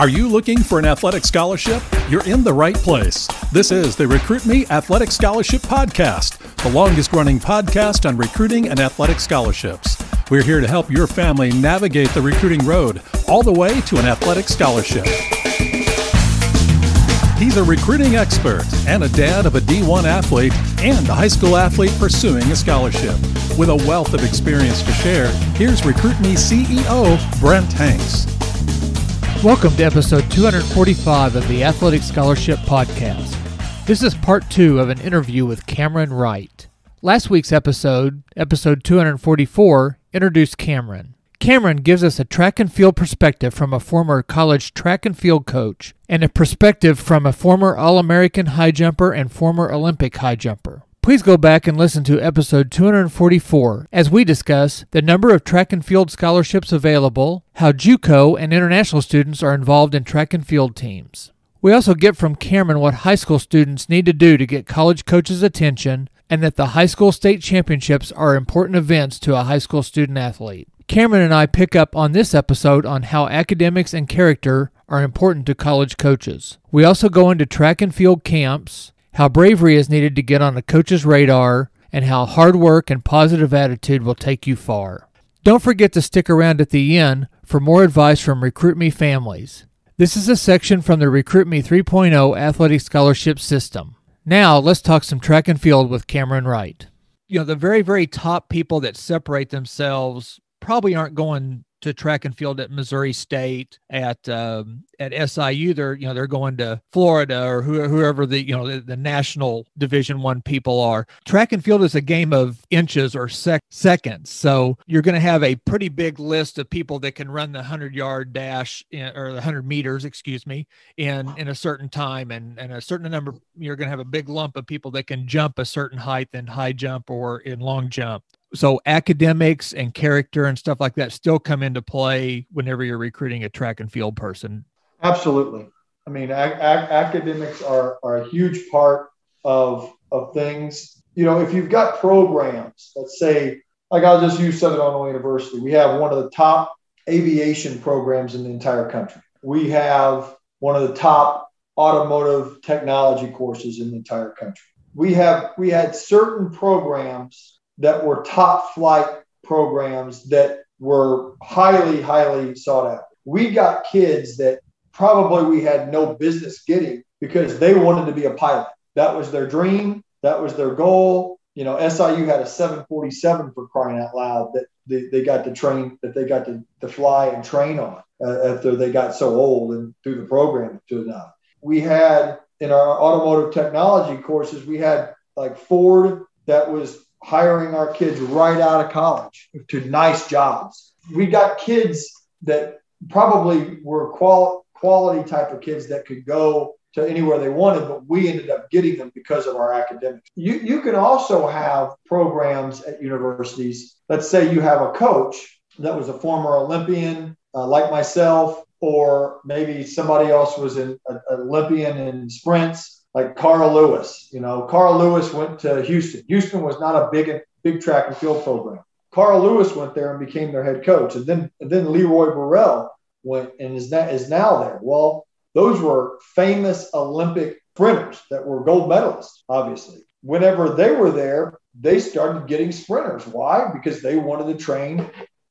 Are you looking for an athletic scholarship? You're in the right place. This is the Recruit Me Athletic Scholarship Podcast, the longest running podcast on recruiting and athletic scholarships. We're here to help your family navigate the recruiting road all the way to an athletic scholarship. He's a recruiting expert and a dad of a D1 athlete and a high school athlete pursuing a scholarship. With a wealth of experience to share, here's Recruit Me CEO Brent Hanks. Welcome to episode 245 of the Athletic Scholarship Podcast. This is part two of an interview with Cameron Wright. Last week's episode, episode 244, introduced Cameron. Cameron gives us a track and field perspective from a former college track and field coach and a perspective from a former All American high jumper and former Olympic high jumper. Please go back and listen to episode 244 as we discuss the number of track and field scholarships available, how JUCO and international students are involved in track and field teams. We also get from Cameron what high school students need to do to get college coaches' attention and that the high school state championships are important events to a high school student athlete. Cameron and I pick up on this episode on how academics and character are important to college coaches. We also go into track and field camps, how bravery is needed to get on a coach's radar, and how hard work and positive attitude will take you far. Don't forget to stick around at the end for more advice from Recruit Me families. This is a section from the Recruit Me 3.0 Athletic Scholarship System. Now, let's talk some track and field with Cameron Wright. You know, the very, very top people that separate themselves probably aren't going to track and field at Missouri State, at um, at SIU. They're you know they're going to Florida or whoever the you know the, the, national Division One people are. Track and field is a game of inches or sec- seconds, so you're going to have a pretty big list of people that can run the hundred yard dash in, or the hundred meters, excuse me, in in a certain time, and and a certain number. You're going to have a big lump of people that can jump a certain height in high jump or in long jump so academics and character and stuff like that still come into play whenever you're recruiting a track and field person. Absolutely. I mean ac- ac- academics are, are a huge part of of things. You know if you've got programs let's say like i'll just use southern illinois university we have one of the top aviation programs in the entire country. We have one of the top automotive technology courses in the entire country. We have we had certain programs that were top flight programs that were highly, highly sought after. We got kids that probably we had no business getting because they wanted to be a pilot. That was their dream. That was their goal. You know, SIU had a 747 for crying out loud that they, they got to train, that they got to, to fly and train on uh, after they got so old and through the program to enough. We had in our automotive technology courses, we had like Ford that was hiring our kids right out of college to nice jobs. We got kids that probably were qual- quality type of kids that could go to anywhere they wanted, but we ended up getting them because of our academics. You, you can also have programs at universities. Let's say you have a coach that was a former Olympian, uh, like myself, or maybe somebody else was an, an Olympian in sprints like Carl Lewis. You know, Carl Lewis went to Houston. Houston was not a big big track and field program. Carl Lewis went there and became their head coach, and then and then Leroy Burrell went and is now, is now there. Well, those were famous Olympic sprinters that were gold medalists. Obviously, whenever they were there, they started getting sprinters. Why? Because they wanted to train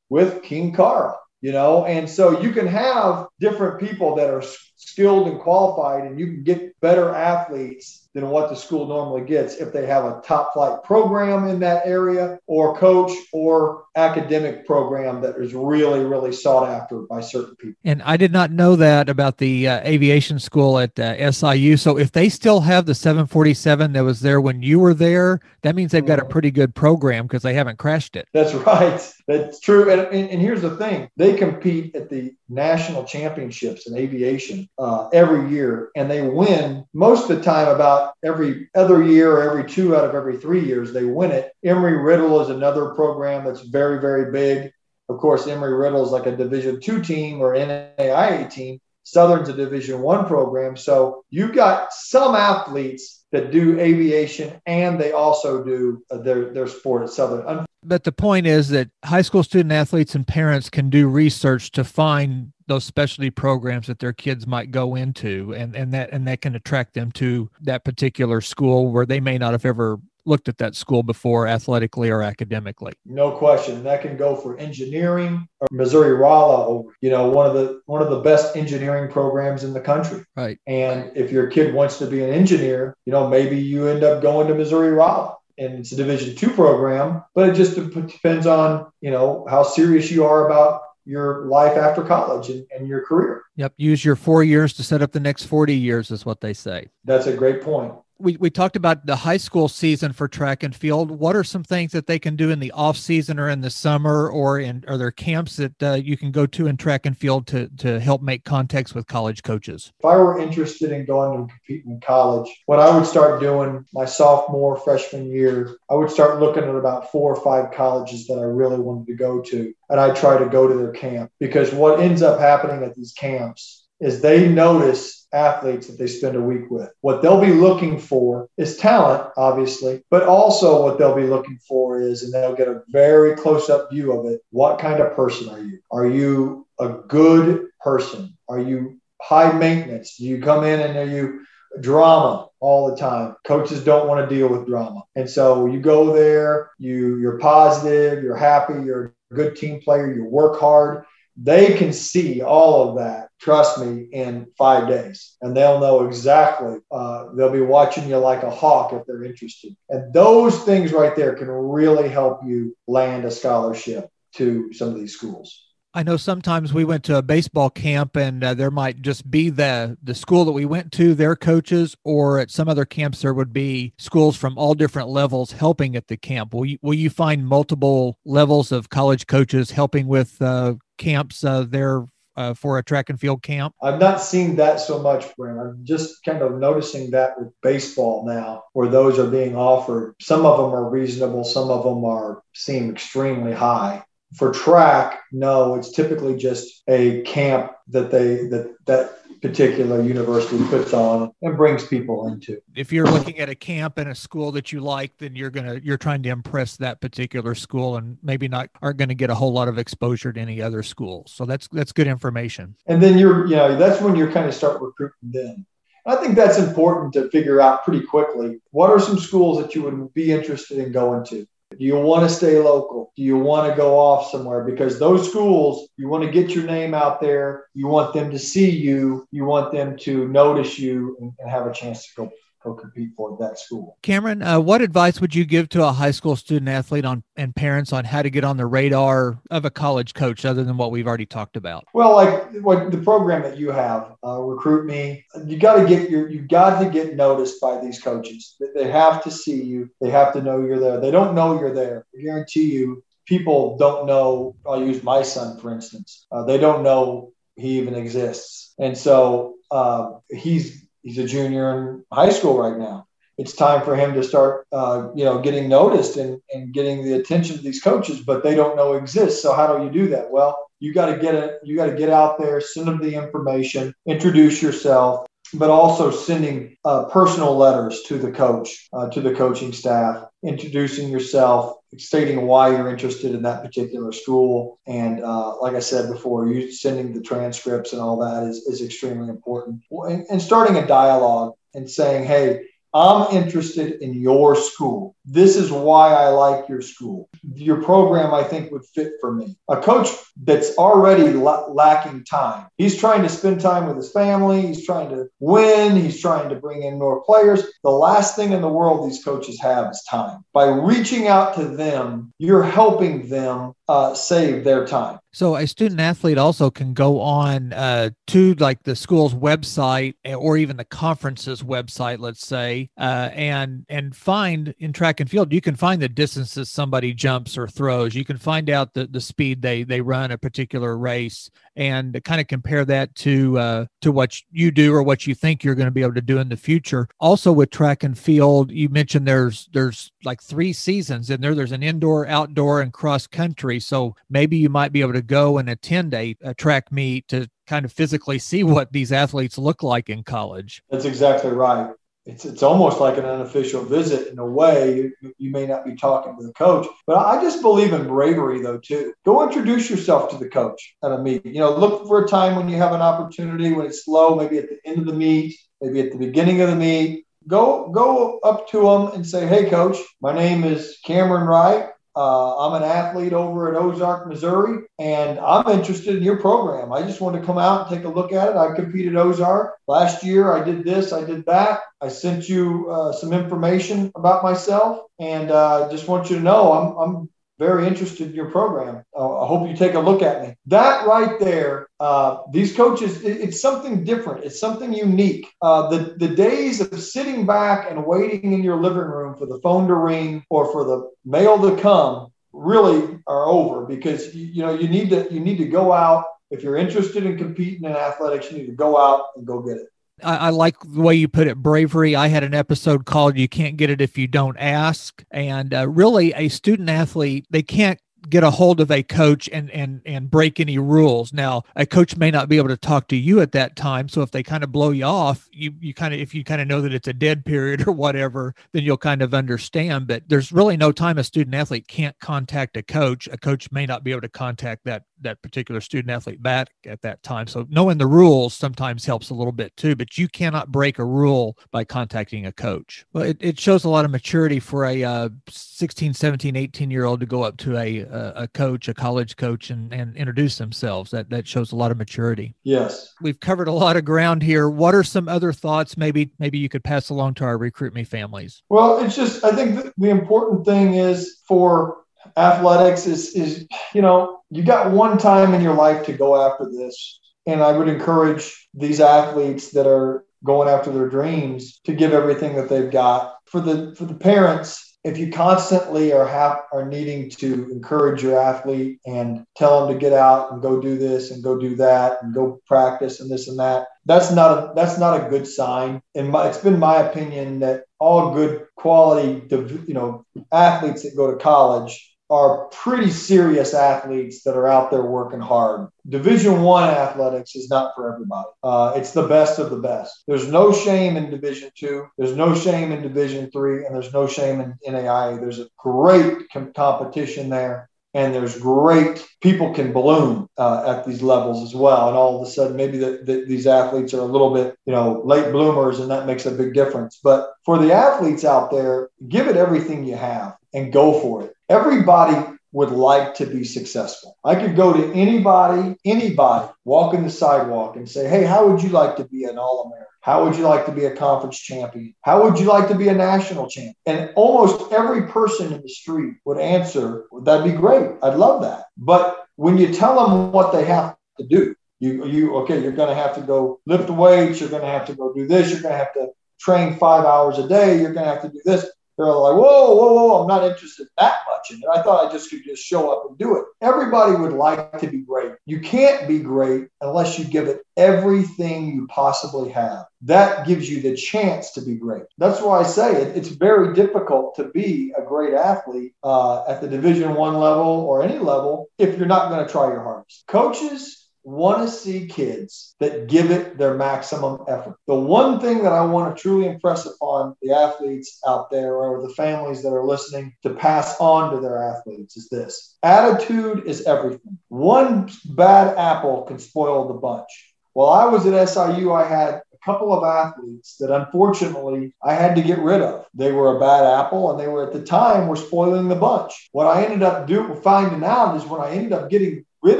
with King Carl. You know, and so you can have different people that are skilled and qualified, and you can get better athletes than what the school normally gets if they have a top flight program in that area or coach or academic program that is really really sought after by certain people. And i did not know that about the uh, aviation school at uh, siu so if they still have the 747 that was there when you were there that means they've got a mm-hmm. pretty good program because they haven't crashed it. That's right. That's true. And, and, and here's the thing. They compete at the national championships in aviation uh, every year and they win most of the time about every other year or every two out of every three years they win it. Embry-Riddle is another program that's very very big. Of course Embry-Riddle is like a division two team or NAIA team Southern's a Division One program, so you've got some athletes that do aviation and they also do uh, their their sport at Southern. But the point is that high school student athletes and parents can do research to find those specialty programs that their kids might go into and, and that and that can attract them to that particular school where they may not have ever looked at that school before athletically or academically. No question. And that can go for engineering or Missouri Rolla, you know, one of the one of the best engineering programs in the country. Right. And if your kid wants to be an engineer, you know, maybe you end up going to Missouri Rolla and it's a division two program, but it just depends on, you know, how serious you are about your life after college and, and, your career. Yep. Use your four years to set up the next 40 years, is what they say. That's a great point we, we talked about the high school season for track and field. What are some things that they can do in the off season or in the summer or in are there camps that uh, you can go to in track and field to, to help make contacts with college coaches? If I were interested in going and competing in college, what I would start doing my sophomore, freshman year, I would start looking at about four or five colleges that I really wanted to go to. And I try to go to their camp because what ends up happening at these camps is they notice athletes that they spend a week with. What they'll be looking for is talent, obviously, but also what they'll be looking for is, and they'll get a very close up view of it. What kind of person are you? Are you a good person? Are you high maintenance? Do you come in and are you drama all the time. Coaches don't want to deal with drama. And so you go there, you you're positive, you're happy, you're a good team player, you work hard. They can see all of that trust me, in five days. And they'll know exactly. Uh, they'll be watching you like a hawk if they're interested. And those things right there can really help you land a scholarship to some of these schools. I know sometimes we went to a baseball camp and uh, there might just be the the school that we went to, their coaches, or at some other camps there would be schools from all different levels helping at the camp. Will you, will you find multiple levels of college coaches helping with uh, camps uh, there uh, for a track and field camp? I've not seen that so much, Brent. I'm just kind of noticing that with baseball now, where those are being offered. Some of them are reasonable, some of them are seem extremely high. For track, no, it's typically just a camp that they that that particular university puts on and brings people into. If you're looking at a camp and a school that you like, then you're gonna you're trying to impress that particular school and maybe not aren't going to get a whole lot of exposure to any other schools. So that's that's good information. And then you're you know that's when you're kind of start recruiting them. I think that's important to figure out pretty quickly. What are some schools that you would be interested in going to? Do you want to stay local? Do you want to go off somewhere? Because those schools, you want to get your name out there. You want them to see you. You want them to notice you and, have a chance to go go compete for that school. Cameron, uh, what advice would you give to a high school student athlete on and parents on how to get on the radar of a college coach, other than what we've already talked about? Well, like what the program that you have, uh, recruit me. You got to get your you got to get noticed by these coaches. They have to see you. They have to know you're there. They don't know you're there. I guarantee you. People don't know. I'll use my son for instance. Uh, they don't know he even exists, and so uh, he's he's a junior in high school right now. It's time for him to start, uh, you know, getting noticed and, and getting the attention of these coaches, but they don't know exists. So how do you do that? Well, you got to get it. You got to get out there, send them the information, introduce yourself, but also sending uh, personal letters to the coach, uh, to the coaching staff, introducing yourself, stating why you're interested in that particular school. And uh, like I said before, you sending the transcripts and all that is, is extremely important. And, and starting a dialogue and saying, hey, I'm interested in your school. This is why I like your school. Your program, I think, would fit for me. A coach that's already la- lacking time. He's trying to spend time with his family. He's trying to win. He's trying to bring in more players. The last thing in the world these coaches have is time. By reaching out to them, you're helping them uh, save their time. So a student athlete also can go on uh, to like the school's website eh, or even the conference's website, let's say, uh, and and find in track and field you can find the distances somebody jumps or throws. You can find out the the speed they they run a particular race and kind of compare that to uh, to what you do or what you think you're going to be able to do in the future. Also with track and field, you mentioned there's there's like three seasons in there. There's an indoor, outdoor, and cross country. So maybe you might be able to go and attend a, a track meet to kind of physically see what these athletes look like in college. That's exactly right. It's, it's almost like an unofficial visit in a way. You, you may not be talking to the coach, but I just believe in bravery though too. Go introduce yourself to the coach at a meet. You know, look for a time when you have an opportunity when it's slow, maybe at the end of the meet, maybe at the beginning of the meet. Go go up to them and say, "Hey, coach, my name is Cameron Wright. Uh, I'm an athlete over at Ozark, Missouri, and I'm interested in your program. I just want to come out and take a look at it. I competed Ozark last year. I did this, I did that. I sent you uh, some information about myself, and uh, just want you to know I'm, I'm very interested in your program. Uh, I hope you take a look at me. That right there, uh, these coaches, it, it's something different. It's something unique. Uh, the, the days of sitting back and waiting in your living room for the phone to ring or for the mail to come really are over because you, you know you need to you need to go out if you're interested in competing in athletics you need to go out and go get it I, I, like the way you put it, bravery. I had an episode called "You Can't Get It If You Don't Ask," and uh, really, a student athlete they can't get a hold of a coach and and and break any rules. Now, a coach may not be able to talk to you at that time, so if they kind of blow you off, you you kind of if you kind of know that it's a dead period or whatever, then you'll kind of understand. But there's really no time a student athlete can't contact a coach. A coach may not be able to contact that that particular student athlete back at that time. So knowing the rules sometimes helps a little bit too, but you cannot break a rule by contacting a coach. Well, it, it shows a lot of maturity for a uh, 16, 17, 18 year old to go up to a, a, a coach, a college coach and, and introduce themselves. That, that shows a lot of maturity. Yes. We've covered a lot of ground here. What are some other thoughts maybe, maybe you could pass along to our recruit me families? Well, it's just, I think the important thing is for athletics is is you know you got one time in your life to go after this and i would encourage these athletes that are going after their dreams to give everything that they've got. For the for the parents if you constantly are have are needing to encourage your athlete and tell them to get out and go do this and go do that and go practice and this and that that's not a that's not a good sign. And my, it's been my opinion that all good quality you know athletes that go to college are pretty serious athletes that are out there working hard. Division one athletics is not for everybody. Uh, it's the best of the best. There's no shame in Division two. There's no shame in Division three, and there's no shame in NAIA. There's a great com- competition there. And there's great people can bloom uh, at these levels as well. And all of a sudden, maybe the, the, these athletes are a little bit, you know, late bloomers, and that makes a big difference. But for the athletes out there, give it everything you have and go for it. Everybody would like to be successful. I could go to anybody, anybody walking the sidewalk and say, Hey, how would you like to be an All American? How would you like to be a conference champion? How would you like to be a national champion? And almost every person in the street would answer, That'd be great. I'd love that. But when you tell them what they have to do, you, you okay, you're going to have to go lift weights, you're going to have to go do this, you're going to have to train five hours a day, you're going to have to do this they're like, whoa, whoa, whoa, I'm not interested that much in it. I thought I just could just show up and do it. Everybody would like to be great. You can't be great unless you give it everything you possibly have. That gives you the chance to be great. That's why I say it, it's very difficult to be a great athlete uh, at the Division One level or any level if you're not going to try your hardest. Coaches want to see kids that give it their maximum effort. The one thing that I want to truly impress upon the athletes out there or the families that are listening to pass on to their athletes is this attitude is everything. One bad apple can spoil the bunch. While I was at SIU, I had a couple of athletes that unfortunately I had to get rid of. They were a bad apple and they were at the time were spoiling the bunch. What I ended up doing finding out is when I ended up getting rid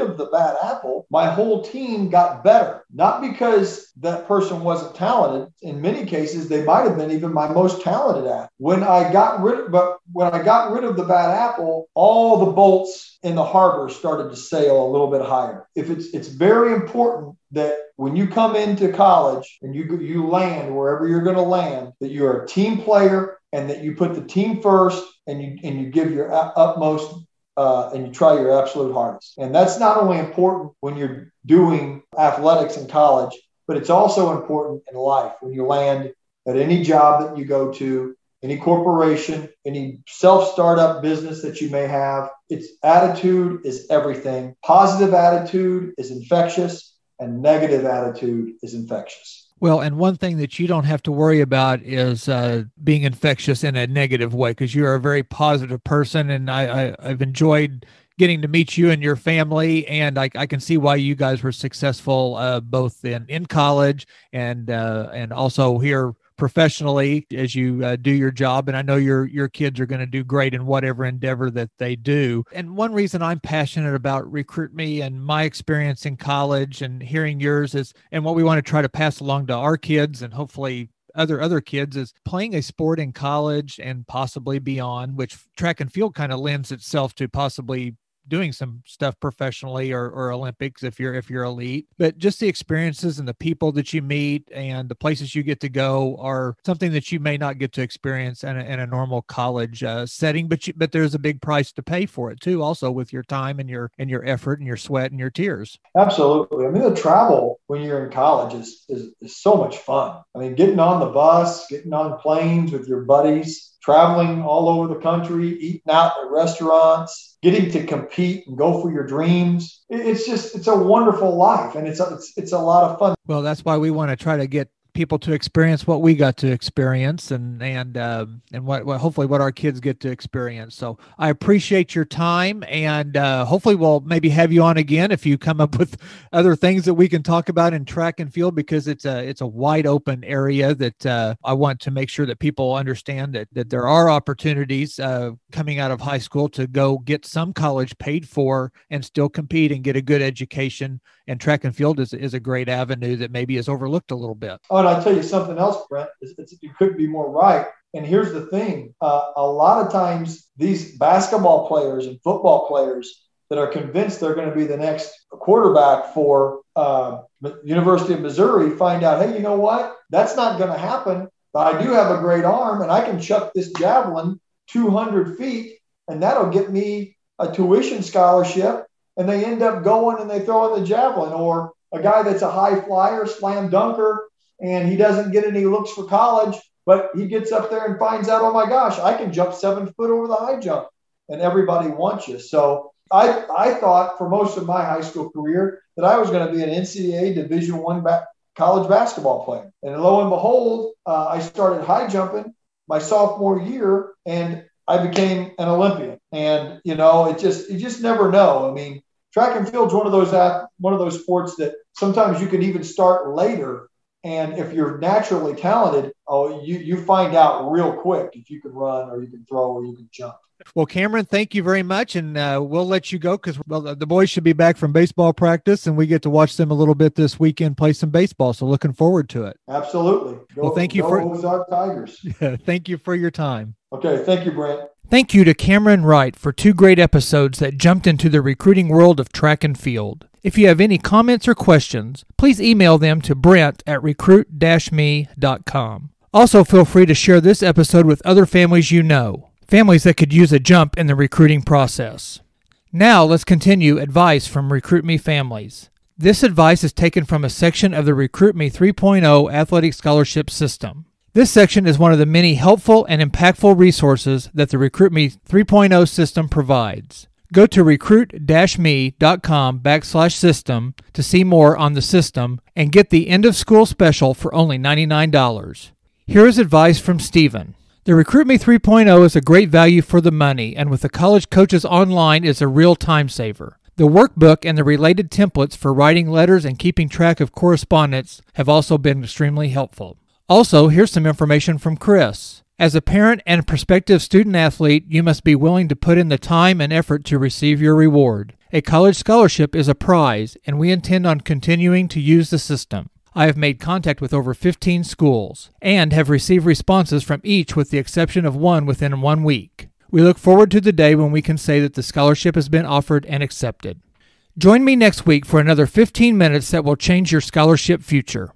of the bad apple, my whole team got better. Not because that person wasn't talented. In many cases, they might have been even my most talented athlete. When I got rid of, but when I got rid of the bad apple, all the bolts in the harbor started to sail a little bit higher. If it's it's very important that when you come into college and you you land wherever you're going to land, that you're a team player and that you put the team first and you and you give your utmost uh, and you try your absolute hardest. And that's not only important when you're doing athletics in college, but it's also important in life when you land at any job that you go to, any corporation, any self startup business that you may have. Its attitude is everything. Positive attitude is infectious. and negative attitude is infectious. Well, and one thing that you don't have to worry about is uh, being infectious in a negative way because you're a very positive person, and I, I, I've enjoyed getting to meet you and your family and i, I can see why you guys were successful uh, both in, in college and uh, and also here professionally as you uh, do your job and i know your your kids are going to do great in whatever endeavor that they do. And one reason i'm passionate about recruit me and my experience in college and hearing yours is and what we want to try to pass along to our kids and hopefully other other kids is playing a sport in college and possibly beyond which track and field kind of lends itself to possibly doing some stuff professionally or, or Olympics if you're if you're elite. But just the experiences and the people that you meet and the places you get to go are something that you may not get to experience in a, in a normal college uh, setting. But you, but there's a big price to pay for it too, also with your time and your and your effort and your sweat and your tears. Absolutely. I mean, the travel when you're in college is is, is so much fun. I mean, getting on the bus, getting on planes with your buddies traveling all over the country, eating out at restaurants, getting to compete and go for your dreams. It's just it's a wonderful life, and it's a, it's it's a lot of fun. Well, that's why we want to try to get people to experience what we got to experience and and uh, and what, what hopefully what our kids get to experience. So i appreciate your time and uh, hopefully we'll maybe have you on again if you come up with other things that we can talk about in track and field because it's a it's a wide open area that uh, i want to make sure that people understand that that there are opportunities uh, coming out of high school to go get some college paid for and still compete and get a good education and track and field is, is a great avenue that maybe is overlooked a little bit. Oh, and I'll tell you something else, Brent. It's, it's, you couldn't be more right. And here's the thing: uh, a lot of times these basketball players and football players that are convinced they're going to be the next quarterback for uh, University of Missouri find out, hey, you know what? That's not going to happen. But I do have a great arm, and I can chuck this javelin 200 feet, and that'll get me a tuition scholarship and they end up going and they throw in the javelin, or a guy that's a high flyer, slam dunker, and he doesn't get any looks for college, but he gets up there and finds out, oh my gosh, I can jump seven foot over the high jump, and everybody wants you. So I, I thought for most of my high school career that I was going to be an NCAA Division One ba- college basketball player, and lo and behold, uh, I started high jumping my sophomore year, and I became an Olympian. And you know, it just you just never know. I mean, track and field's one of those one of those sports that sometimes you can even start later and if you're naturally talented oh you you find out real quick if you can run or you can throw or you can jump. Well cameron thank you very much and uh, we'll let you go because well the boys should be back from baseball practice and we get to watch them a little bit this weekend play some baseball so looking forward to it. Absolutely. Go, well thank you for Ozark tigers. Yeah, thank you for your time. Okay thank you brent. Thank you to Cameron Wright for two great episodes that jumped into the recruiting world of track and field. If you have any comments or questions, please email them to brent at recruit me.com. Also, feel free to share this episode with other families you know, families that could use a jump in the recruiting process. Now, let's continue advice from Recruit Me families. This advice is taken from a section of the Recruit Me 3.0 athletic scholarship system. This section is one of the many helpful and impactful resources that the RecruitMe 3.0 system provides. Go to recruit-me.com backslash system to see more on the system and get the end of school special for only $99. Here is advice from Stephen. The RecruitMe 3.0 is a great value for the money, and with the College Coaches Online is a real time saver. The workbook and the related templates for writing letters and keeping track of correspondence have also been extremely helpful. Also, here's some information from Chris. As a parent and prospective student athlete, you must be willing to put in the time and effort to receive your reward. A college scholarship is a prize, and we intend on continuing to use the system. I have made contact with over 15 schools and have received responses from each with the exception of one within one week. We look forward to the day when we can say that the scholarship has been offered and accepted. Join me next week for another 15 minutes that will change your scholarship future.